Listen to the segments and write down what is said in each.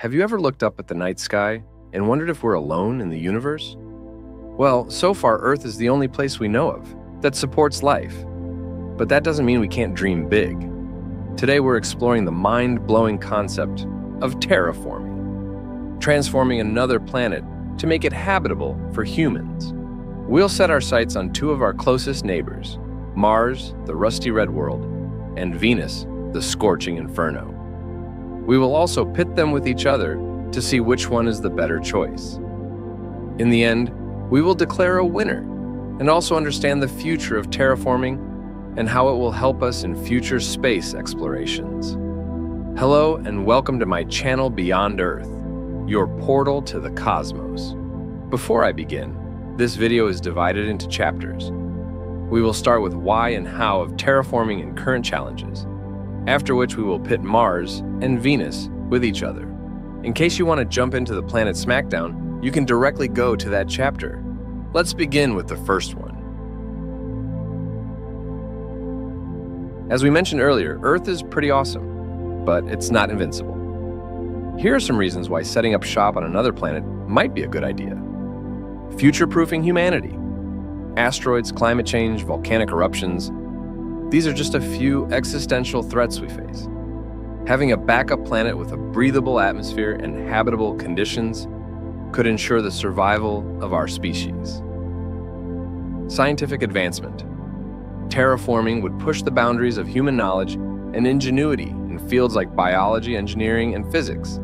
Have you ever looked up at the night sky and wondered if we're alone in the universe? Well, so far, Earth is the only place we know of that supports life. But that doesn't mean we can't dream big. Today, we're exploring the mind blowing concept of terraforming, transforming another planet to make it habitable for humans. We'll set our sights on two of our closest neighbors Mars, the rusty red world, and Venus, the scorching inferno. We will also pit them with each other to see which one is the better choice. In the end, we will declare a winner and also understand the future of terraforming and how it will help us in future space explorations. Hello and welcome to my channel Beyond Earth, your portal to the cosmos. Before I begin, this video is divided into chapters. We will start with why and how of terraforming and current challenges, after which we will pit Mars and Venus with each other. In case you want to jump into the planet SmackDown, you can directly go to that chapter. Let's begin with the first one. As we mentioned earlier, Earth is pretty awesome, but it's not invincible. Here are some reasons why setting up shop on another planet might be a good idea. Future proofing humanity. Asteroids, climate change, volcanic eruptions, these are just a few existential threats we face. Having a backup planet with a breathable atmosphere and habitable conditions could ensure the survival of our species. Scientific advancement. Terraforming would push the boundaries of human knowledge and ingenuity in fields like biology, engineering, and physics.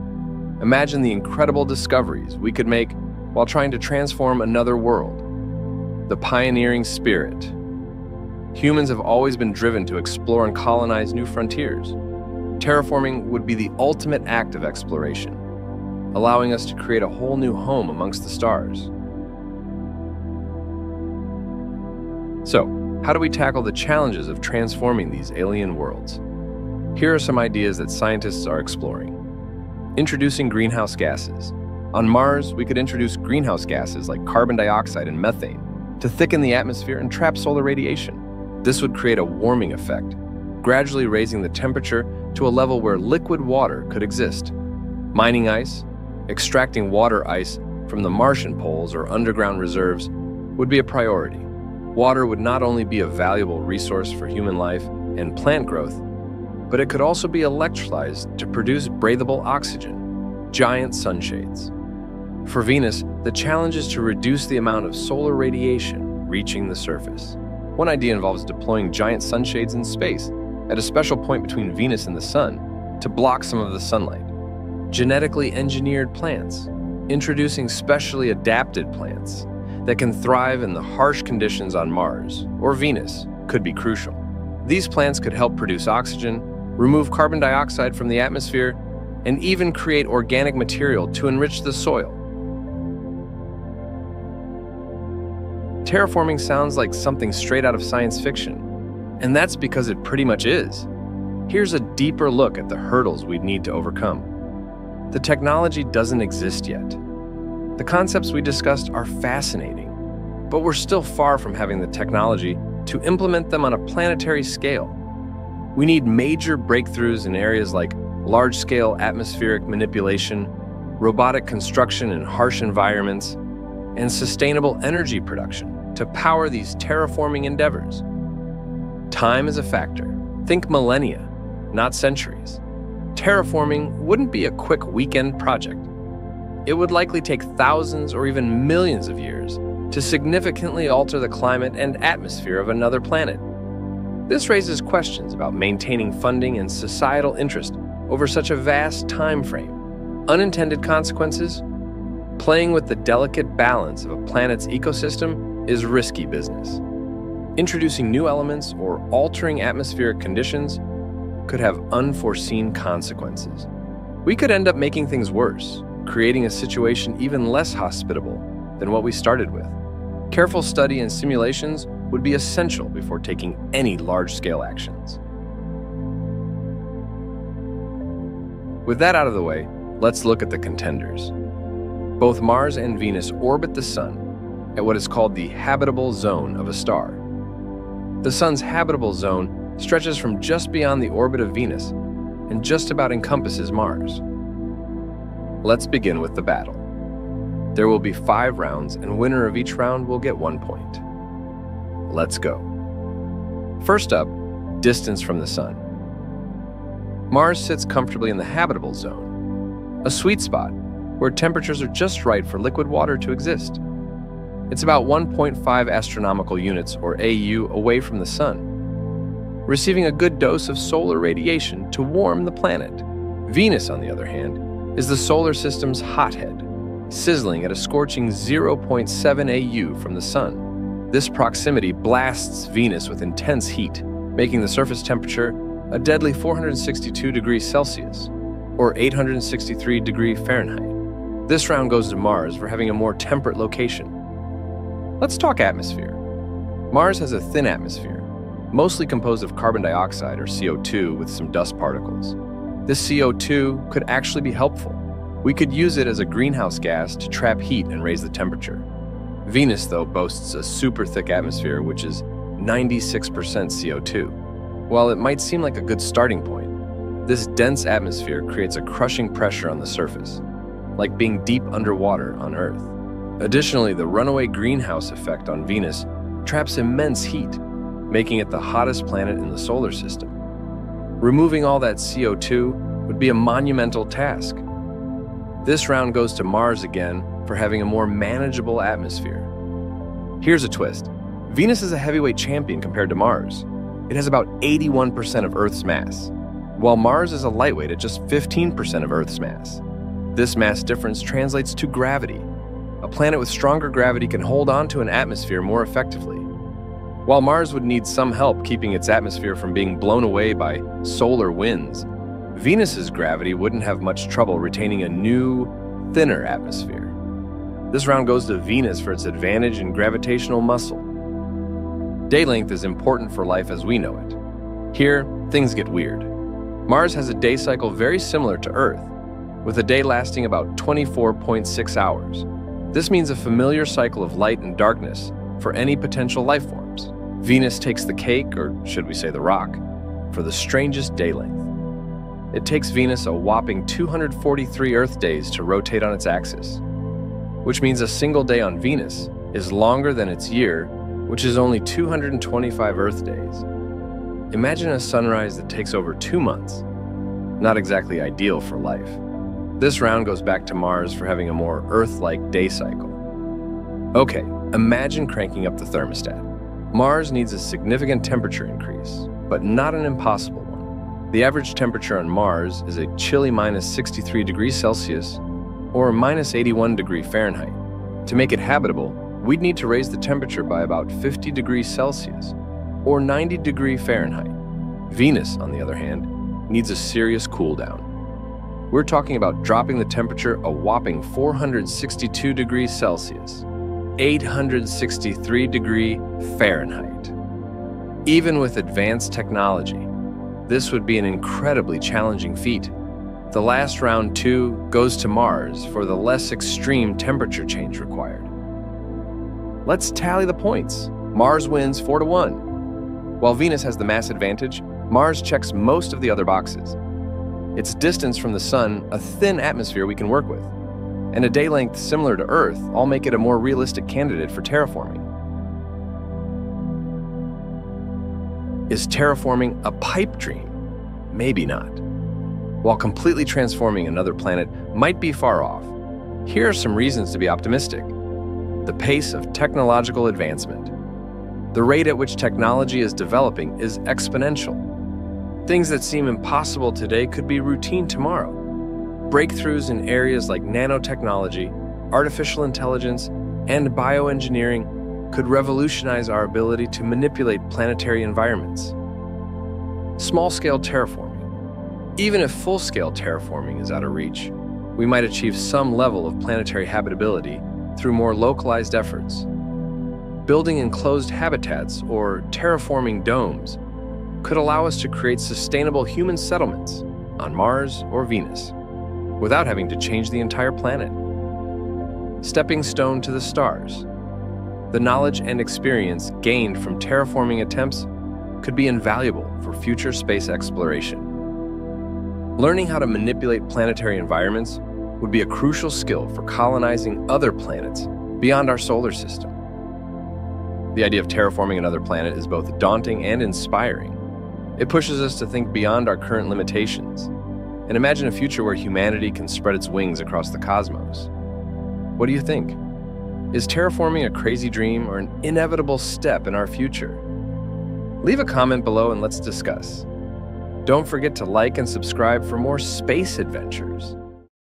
Imagine the incredible discoveries we could make while trying to transform another world. The pioneering spirit Humans have always been driven to explore and colonize new frontiers. Terraforming would be the ultimate act of exploration, allowing us to create a whole new home amongst the stars. So, how do we tackle the challenges of transforming these alien worlds? Here are some ideas that scientists are exploring. Introducing greenhouse gases. On Mars, we could introduce greenhouse gases like carbon dioxide and methane to thicken the atmosphere and trap solar radiation. This would create a warming effect, gradually raising the temperature to a level where liquid water could exist. Mining ice, extracting water ice from the Martian poles or underground reserves would be a priority. Water would not only be a valuable resource for human life and plant growth, but it could also be electrolyzed to produce breathable oxygen, giant sunshades. For Venus, the challenge is to reduce the amount of solar radiation reaching the surface. One idea involves deploying giant sunshades in space at a special point between Venus and the Sun to block some of the sunlight. Genetically engineered plants, introducing specially adapted plants that can thrive in the harsh conditions on Mars or Venus, could be crucial. These plants could help produce oxygen, remove carbon dioxide from the atmosphere, and even create organic material to enrich the soil. Terraforming sounds like something straight out of science fiction, and that's because it pretty much is. Here's a deeper look at the hurdles we'd need to overcome. The technology doesn't exist yet. The concepts we discussed are fascinating, but we're still far from having the technology to implement them on a planetary scale. We need major breakthroughs in areas like large scale atmospheric manipulation, robotic construction in harsh environments, and sustainable energy production to power these terraforming endeavors. Time is a factor. Think millennia, not centuries. Terraforming wouldn't be a quick weekend project. It would likely take thousands or even millions of years to significantly alter the climate and atmosphere of another planet. This raises questions about maintaining funding and societal interest over such a vast time frame. Unintended consequences? Playing with the delicate balance of a planet's ecosystem is risky business. Introducing new elements or altering atmospheric conditions could have unforeseen consequences. We could end up making things worse, creating a situation even less hospitable than what we started with. Careful study and simulations would be essential before taking any large scale actions. With that out of the way, let's look at the contenders. Both Mars and Venus orbit the Sun at what is called the habitable zone of a star. The Sun's habitable zone stretches from just beyond the orbit of Venus and just about encompasses Mars. Let's begin with the battle. There will be five rounds, and winner of each round will get one point. Let's go. First up, distance from the Sun. Mars sits comfortably in the habitable zone, a sweet spot where temperatures are just right for liquid water to exist. It's about 1.5 astronomical units, or AU, away from the Sun, receiving a good dose of solar radiation to warm the planet. Venus, on the other hand, is the solar system's hothead, sizzling at a scorching 0.7 AU from the Sun. This proximity blasts Venus with intense heat, making the surface temperature a deadly 462 degrees Celsius, or 863 degrees Fahrenheit. This round goes to Mars for having a more temperate location. Let's talk atmosphere. Mars has a thin atmosphere, mostly composed of carbon dioxide or CO2 with some dust particles. This CO2 could actually be helpful. We could use it as a greenhouse gas to trap heat and raise the temperature. Venus, though, boasts a super thick atmosphere, which is 96% CO2. While it might seem like a good starting point, this dense atmosphere creates a crushing pressure on the surface, like being deep underwater on Earth. Additionally, the runaway greenhouse effect on Venus traps immense heat, making it the hottest planet in the solar system. Removing all that CO2 would be a monumental task. This round goes to Mars again for having a more manageable atmosphere. Here's a twist Venus is a heavyweight champion compared to Mars. It has about 81% of Earth's mass, while Mars is a lightweight at just 15% of Earth's mass. This mass difference translates to gravity. A planet with stronger gravity can hold on to an atmosphere more effectively. While Mars would need some help keeping its atmosphere from being blown away by solar winds, Venus's gravity wouldn't have much trouble retaining a new, thinner atmosphere. This round goes to Venus for its advantage in gravitational muscle. Day length is important for life as we know it. Here, things get weird. Mars has a day cycle very similar to Earth, with a day lasting about 24.6 hours. This means a familiar cycle of light and darkness for any potential life forms. Venus takes the cake, or should we say the rock, for the strangest day length. It takes Venus a whopping 243 Earth days to rotate on its axis, which means a single day on Venus is longer than its year which is only 225 Earth days. Imagine a sunrise that takes over two months. Not exactly ideal for life. This round goes back to Mars for having a more Earth like day cycle. Okay, imagine cranking up the thermostat. Mars needs a significant temperature increase, but not an impossible one. The average temperature on Mars is a chilly minus 63 degrees Celsius or minus 81 degree Fahrenheit. To make it habitable, we'd need to raise the temperature by about 50 degrees Celsius or 90 degree Fahrenheit. Venus, on the other hand, needs a serious cool down. We're talking about dropping the temperature a whopping 462 degrees Celsius, 863 degree Fahrenheit. Even with advanced technology, this would be an incredibly challenging feat. The last round, too, goes to Mars for the less extreme temperature change required. Let's tally the points. Mars wins 4 to 1. While Venus has the mass advantage, Mars checks most of the other boxes. Its distance from the Sun, a thin atmosphere we can work with, and a day length similar to Earth all make it a more realistic candidate for terraforming. Is terraforming a pipe dream? Maybe not. While completely transforming another planet might be far off, here are some reasons to be optimistic the pace of technological advancement. The rate at which technology is developing is exponential. Things that seem impossible today could be routine tomorrow. Breakthroughs in areas like nanotechnology, artificial intelligence, and bioengineering could revolutionize our ability to manipulate planetary environments. Small scale terraforming. Even if full scale terraforming is out of reach, we might achieve some level of planetary habitability through more localized efforts. Building enclosed habitats or terraforming domes could allow us to create sustainable human settlements on Mars or Venus without having to change the entire planet. Stepping stone to the stars. The knowledge and experience gained from terraforming attempts could be invaluable for future space exploration. Learning how to manipulate planetary environments would be a crucial skill for colonizing other planets beyond our solar system. The idea of terraforming another planet is both daunting and inspiring. It pushes us to think beyond our current limitations and imagine a future where humanity can spread its wings across the cosmos. What do you think? Is terraforming a crazy dream or an inevitable step in our future? Leave a comment below and let's discuss. Don't forget to like and subscribe for more space adventures.